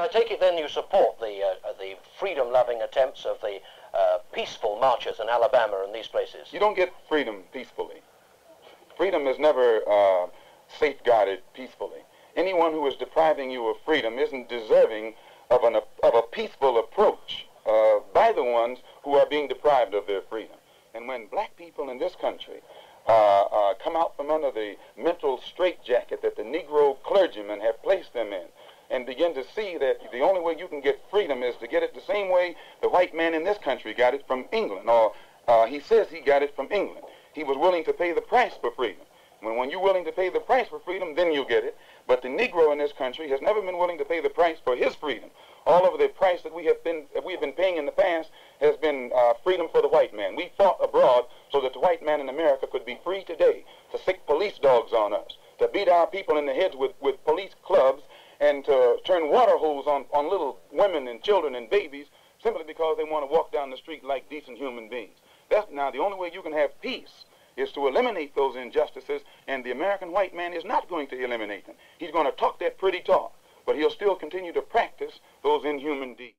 I take it then you support the, uh, the freedom-loving attempts of the uh, peaceful marchers in Alabama and these places. You don't get freedom peacefully. Freedom is never uh, safeguarded peacefully. Anyone who is depriving you of freedom isn't deserving of, an, of a peaceful approach uh, by the ones who are being deprived of their freedom. And when black people in this country uh, uh, come out from under the mental straitjacket that the Negro clergymen have placed them in, begin to see that the only way you can get freedom is to get it the same way the white man in this country got it from England, or uh, he says he got it from England. He was willing to pay the price for freedom. When, when you're willing to pay the price for freedom, then you'll get it. But the Negro in this country has never been willing to pay the price for his freedom. All of the price that we have been that we have been paying in the past has been uh, freedom for the white man. We fought abroad so that the white man in America could be free today to sick police dogs on us, to beat our people in the heads with, with police clubs, and to turn water hose on, on little women and children and babies simply because they want to walk down the street like decent human beings. That's now the only way you can have peace is to eliminate those injustices, and the American white man is not going to eliminate them. He's going to talk that pretty talk, but he'll still continue to practice those inhuman deeds.